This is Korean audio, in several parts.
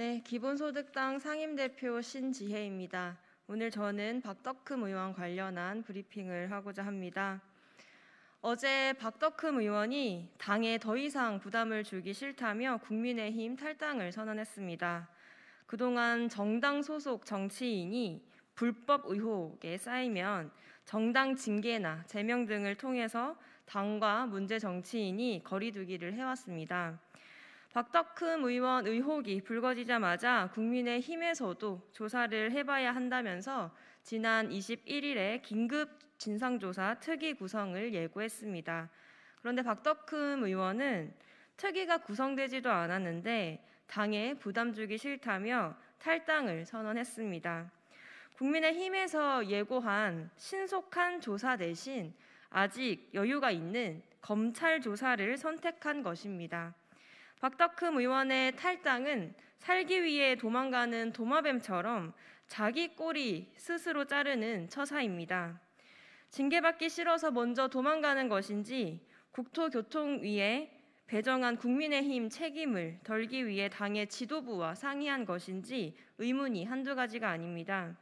네, 기본소득당 상임대표 신지혜입니다. 오늘 저는 박덕흠 의원 관련한 브리핑을 하고자 합니다. 어제 박덕흠 의원이 당에 더 이상 부담을 주기 싫다며 국민의힘 탈당을 선언했습니다. 그동안 정당 소속 정치인이 불법 의혹에 쌓이면 정당 징계나 제명 등을 통해서 당과 문제 정치인이 거리두기를 해왔습니다. 박덕흠 의원 의혹이 불거지자마자 국민의힘에서도 조사를 해봐야 한다면서 지난 21일에 긴급 진상조사 특위 구성을 예고했습니다. 그런데 박덕흠 의원은 특위가 구성되지도 않았는데 당에 부담 주기 싫다며 탈당을 선언했습니다. 국민의힘에서 예고한 신속한 조사 대신 아직 여유가 있는 검찰 조사를 선택한 것입니다. 박덕흠 의원의 탈당은 살기 위해 도망가는 도마뱀처럼 자기 꼬리 스스로 자르는 처사입니다. 징계받기 싫어서 먼저 도망가는 것인지 국토교통위에 배정한 국민의힘 책임을 덜기 위해 당의 지도부와 상의한 것인지 의문이 한두 가지가 아닙니다.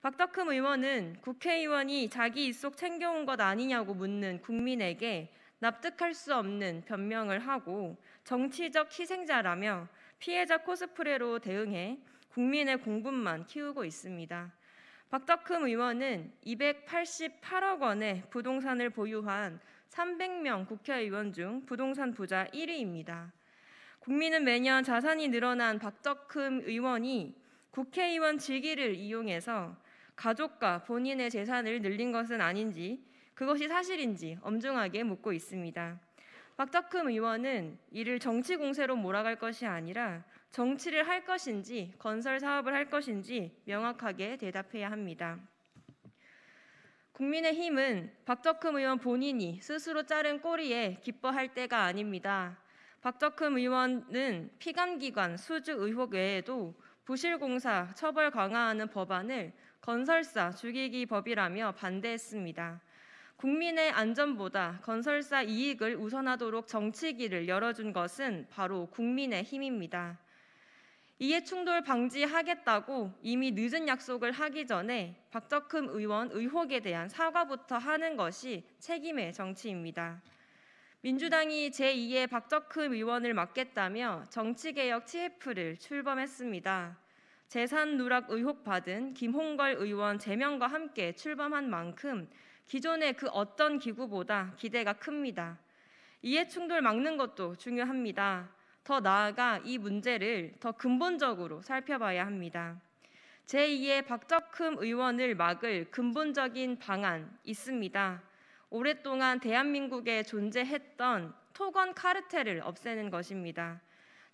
박덕흠 의원은 국회의원이 자기 입속 챙겨온 것 아니냐고 묻는 국민에게 납득할 수 없는 변명을 하고 정치적 희생자라며 피해자 코스프레로 대응해 국민의 공분만 키우고 있습니다. 박덕흠 의원은 288억 원의 부동산을 보유한 300명 국회의원 중 부동산 부자 1위입니다. 국민은 매년 자산이 늘어난 박덕흠 의원이 국회의원 직위를 이용해서 가족과 본인의 재산을 늘린 것은 아닌지 그것이 사실인지 엄중하게 묻고 있습니다. 박덕흠 의원은 이를 정치 공세로 몰아갈 것이 아니라 정치를 할 것인지 건설 사업을 할 것인지 명확하게 대답해야 합니다. 국민의힘은 박덕흠 의원 본인이 스스로 자른 꼬리에 기뻐할 때가 아닙니다. 박덕흠 의원은 피감기관 수주 의혹 외에도 부실공사 처벌 강화하는 법안을 건설사 죽이기 법이라며 반대했습니다. 국민의 안전보다 건설사 이익을 우선하도록 정치기를 열어준 것은 바로 국민의 힘입니다. 이해 충돌 방지하겠다고 이미 늦은 약속을 하기 전에 박덕흠 의원 의혹에 대한 사과부터 하는 것이 책임의 정치입니다. 민주당이 제2의 박덕흠 의원을 맡겠다며 정치개혁 TF를 출범했습니다. 재산 누락 의혹 받은 김홍걸 의원 제명과 함께 출범한 만큼 기존의 그 어떤 기구보다 기대가 큽니다. 이해 충돌 막는 것도 중요합니다. 더 나아가 이 문제를 더 근본적으로 살펴봐야 합니다. 제2의 박덕흠 의원을 막을 근본적인 방안 있습니다. 오랫동안 대한민국에 존재했던 토건 카르텔을 없애는 것입니다.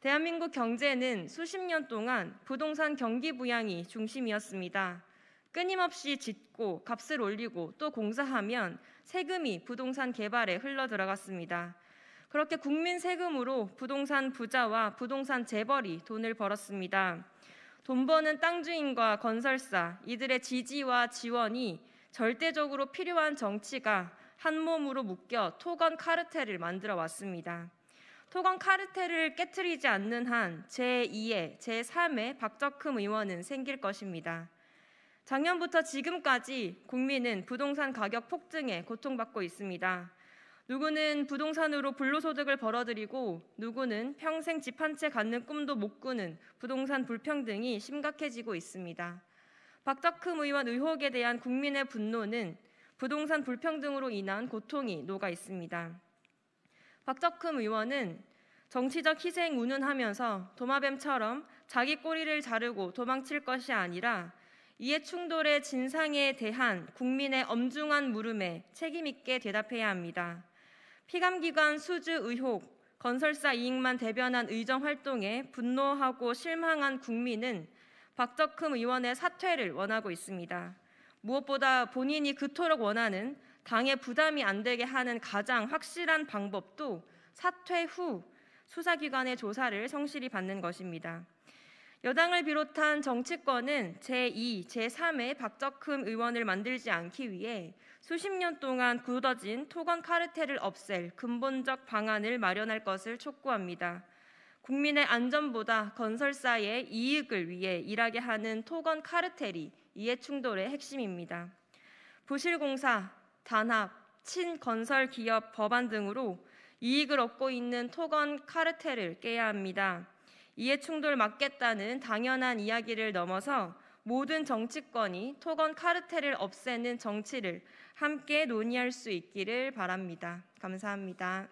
대한민국 경제는 수십 년 동안 부동산 경기 부양이 중심이었습니다. 끊임없이 짓고 값을 올리고 또 공사하면 세금이 부동산 개발에 흘러 들어갔습니다. 그렇게 국민 세금으로 부동산 부자와 부동산 재벌이 돈을 벌었습니다. 돈 버는 땅 주인과 건설사, 이들의 지지와 지원이 절대적으로 필요한 정치가 한 몸으로 묶여 토건 카르텔을 만들어 왔습니다. 토건 카르텔을 깨뜨리지 않는 한 제2의, 제3의 박적흠 의원은 생길 것입니다. 작년부터 지금까지 국민은 부동산 가격 폭등에 고통받고 있습니다. 누구는 부동산으로 불로소득을 벌어들이고 누구는 평생 집 한 채 갖는 꿈도 못 꾸는 부동산 불평등이 심각해지고 있습니다. 박덕흠 의원 의혹에 대한 국민의 분노는 부동산 불평등으로 인한 고통이 녹아 있습니다. 박덕흠 의원은 정치적 희생 운운하면서 도마뱀처럼 자기 꼬리를 자르고 도망칠 것이 아니라 이해 충돌의 진상에 대한 국민의 엄중한 물음에 책임 있게 대답해야 합니다. 피감기관 수주 의혹, 건설사 이익만 대변한 의정 활동에 분노하고 실망한 국민은 박덕흠 의원의 사퇴를 원하고 있습니다. 무엇보다 본인이 그토록 원하는 당의 부담이 안 되게 하는 가장 확실한 방법도 사퇴 후 수사기관의 조사를 성실히 받는 것입니다. 여당을 비롯한 정치권은 제2, 제3의 박적흠 의원을 만들지 않기 위해 수십 년 동안 굳어진 토건 카르텔을 없앨 근본적 방안을 마련할 것을 촉구합니다. 국민의 안전보다 건설사의 이익을 위해 일하게 하는 토건 카르텔이 이해 충돌의 핵심입니다. 부실공사, 단합, 친건설 기업 법안 등으로 이익을 얻고 있는 토건 카르텔을 깨야 합니다. 이해 충돌 막겠다는 당연한 이야기를 넘어서 모든 정치권이 토건 카르텔을 없애는 정치를 함께 논의할 수 있기를 바랍니다. 감사합니다.